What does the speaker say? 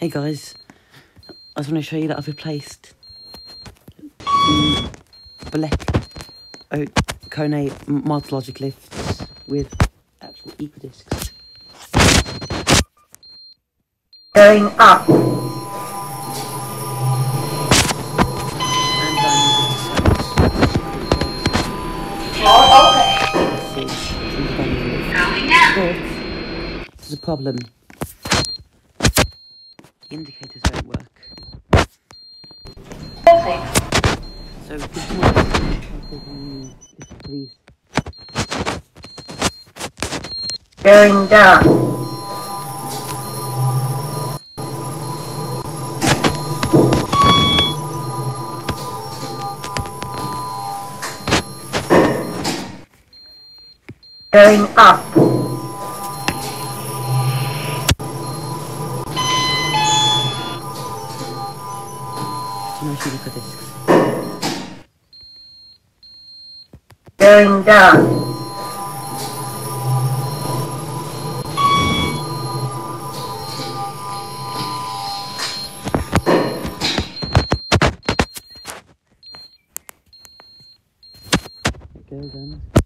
Hey guys, I just want to show you that I've replaced the Black Kone Multilogic lifts with actual EcoDiscs. Going up. Oh, okay. Going down. There's a problem. Indicators don't work. Perfect. So please? Going down. Going up. 木の響きですダンダンン